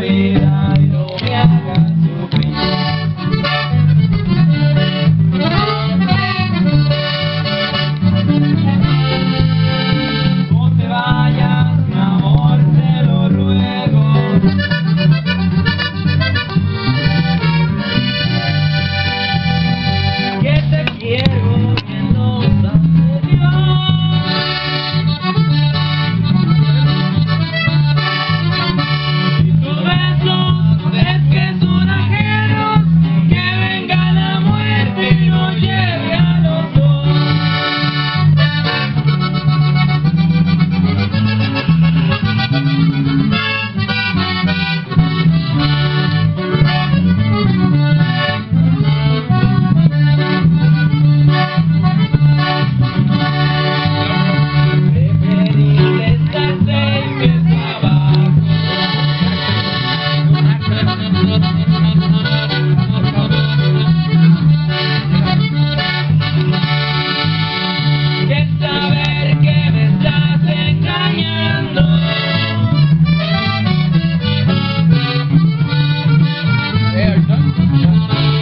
vida. Thank you.